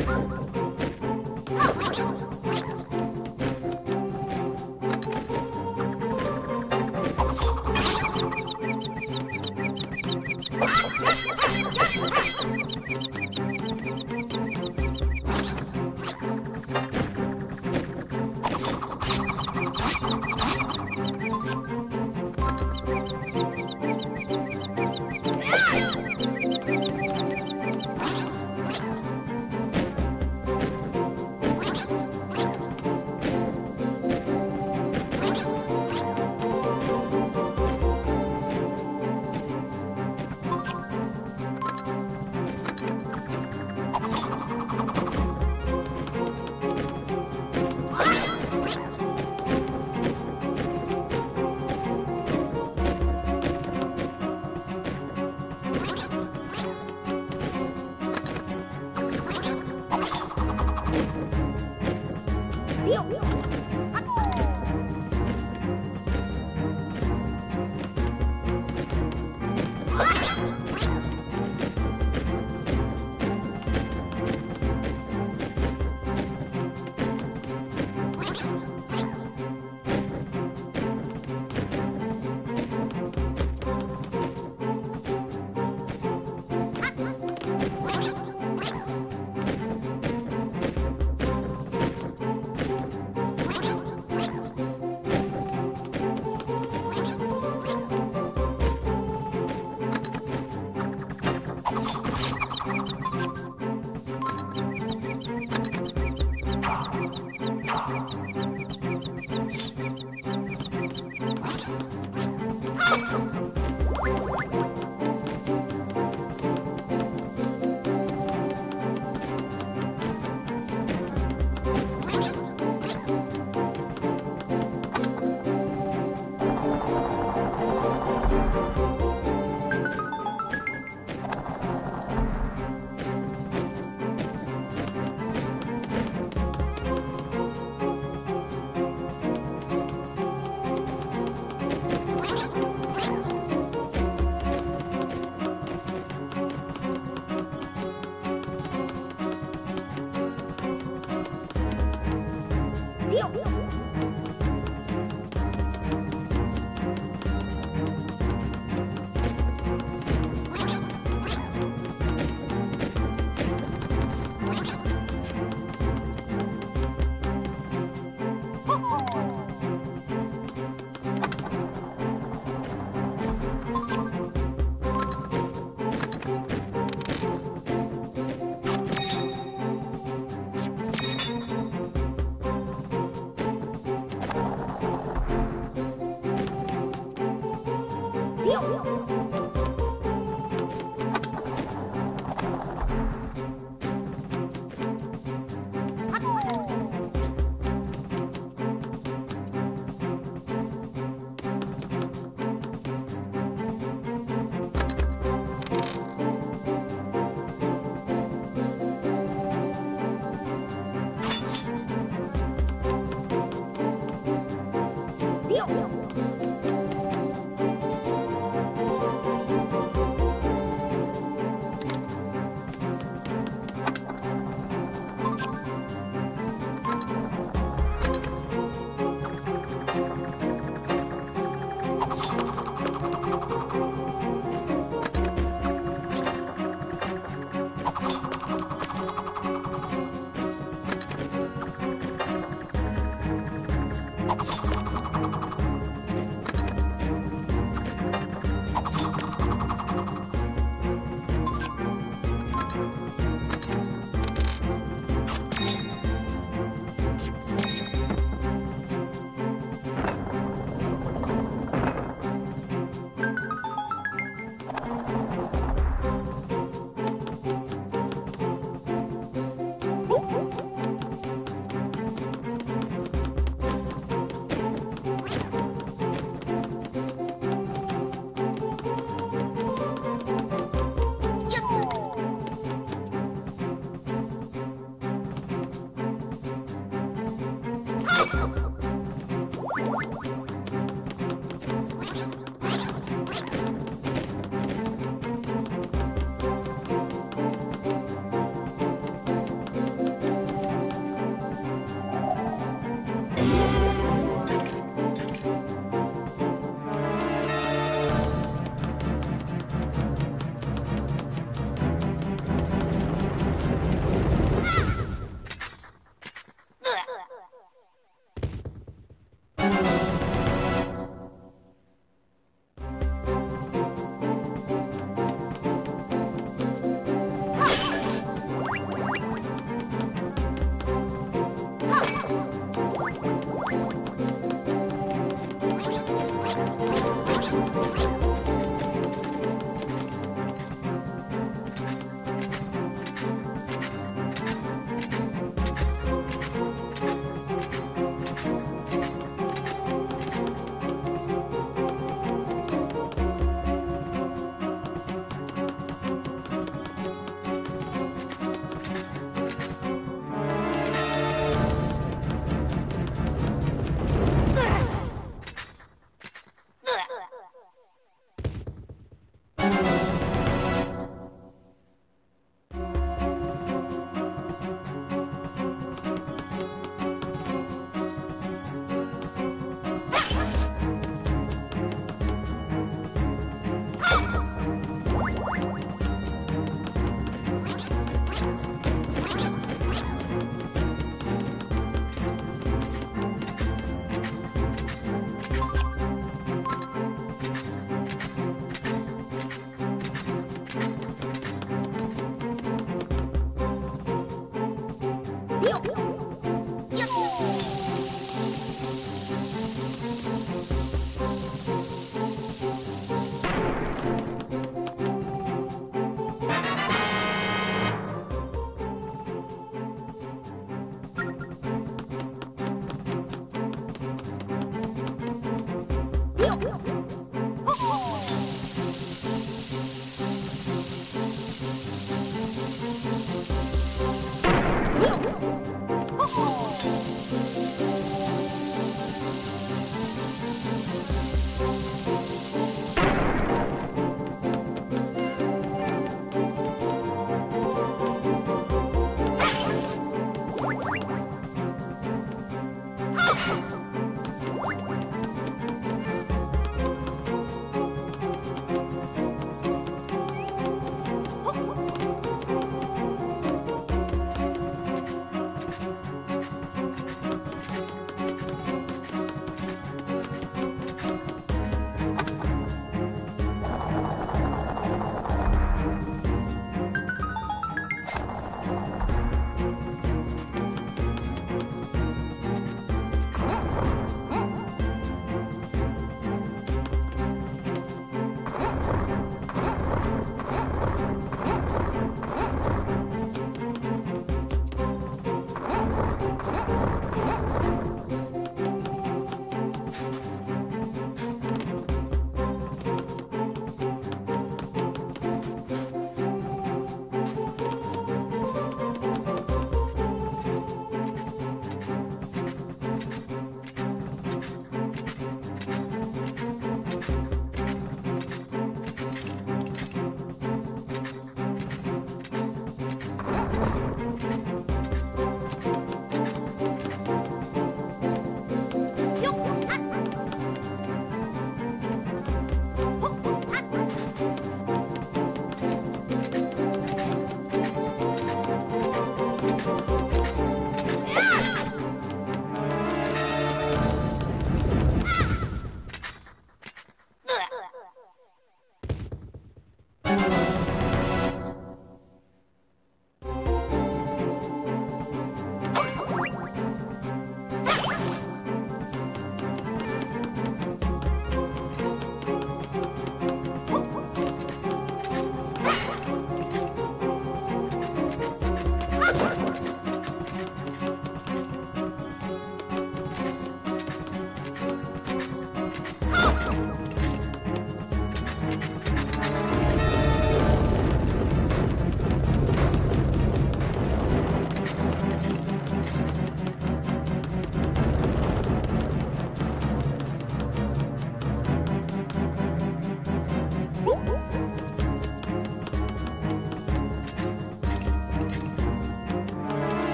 Thank you.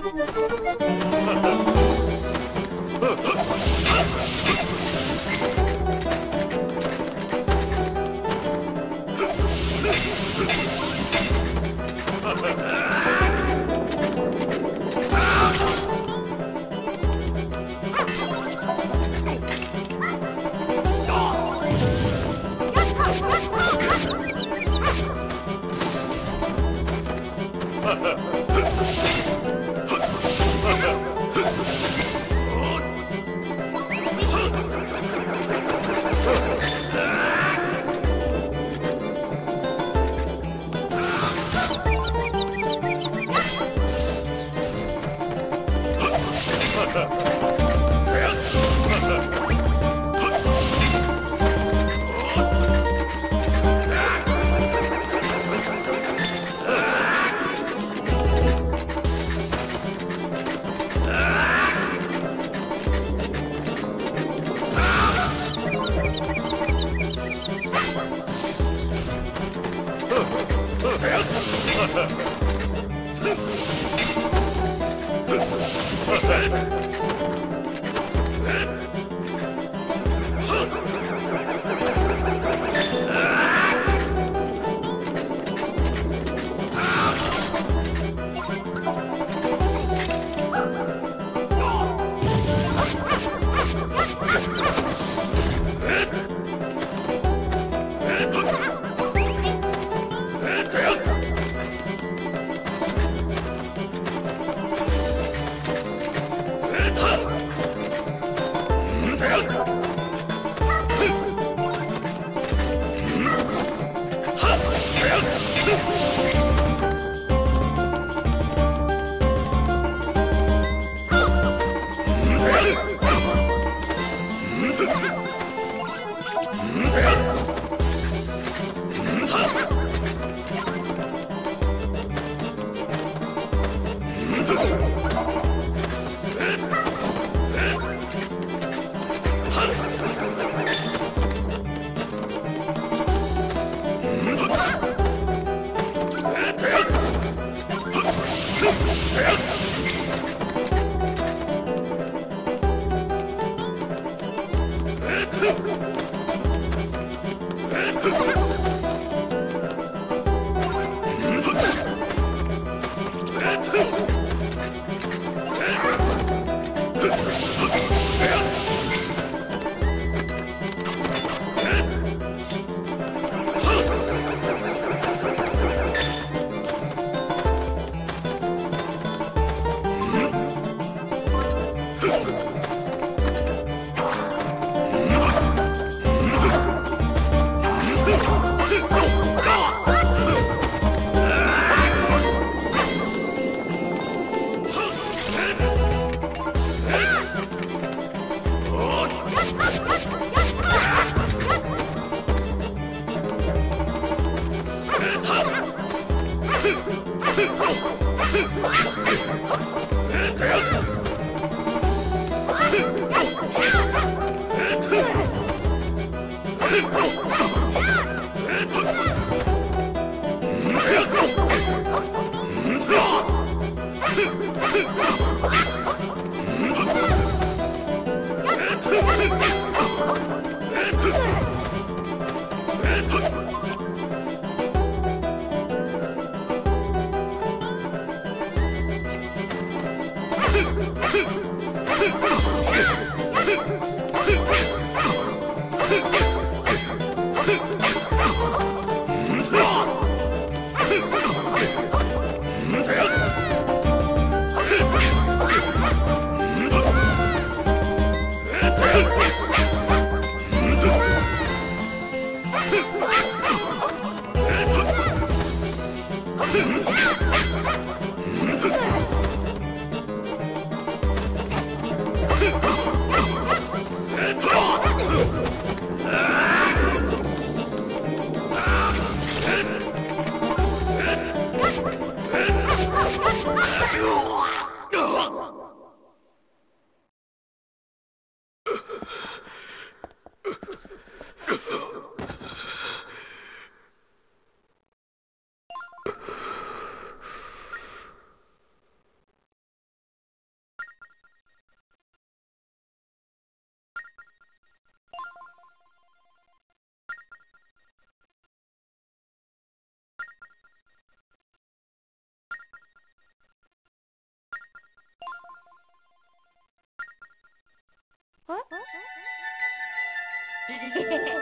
Thank you. Huh?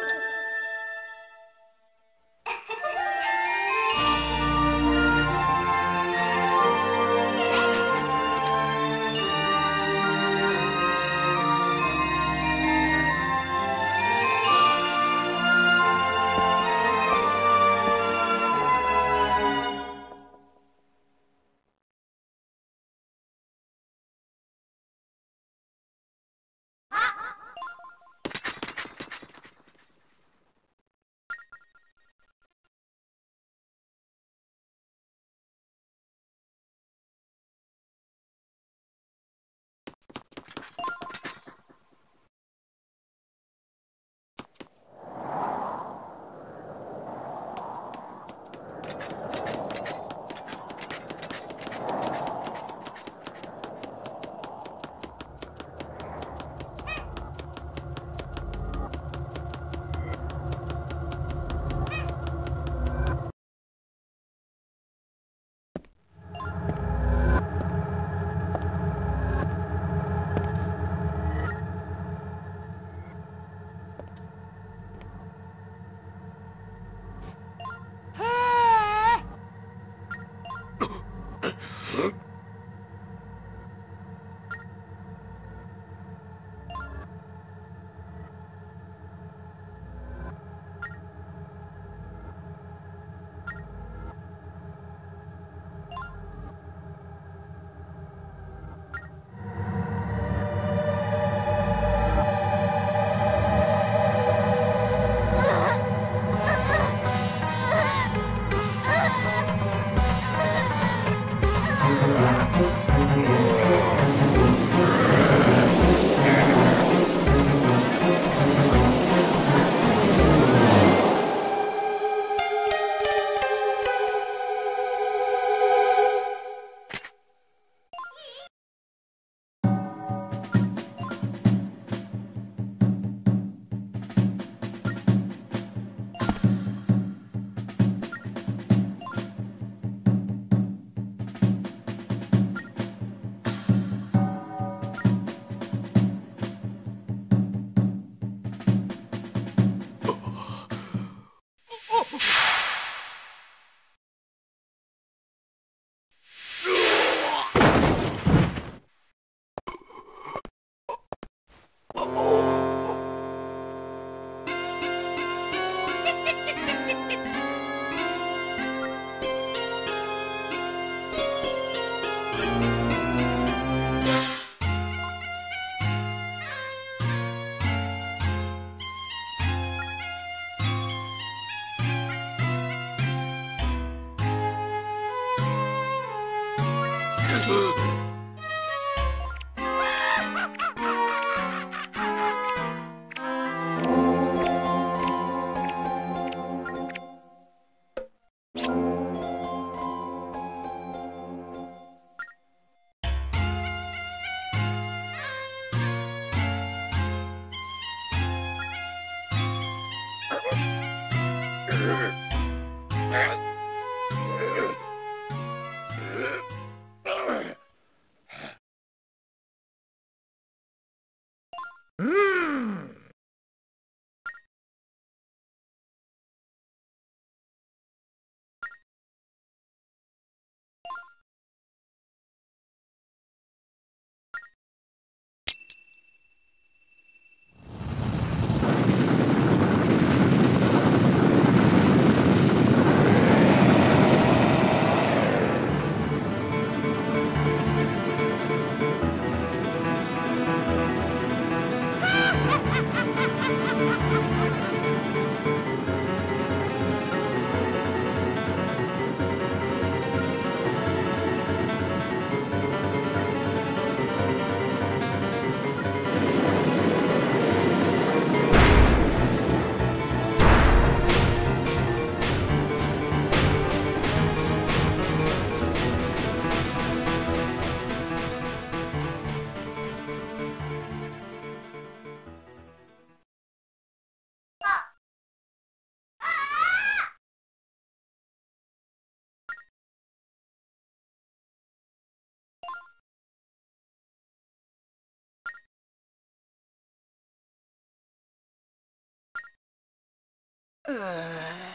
e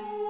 thank you